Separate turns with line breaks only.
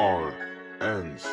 R ends.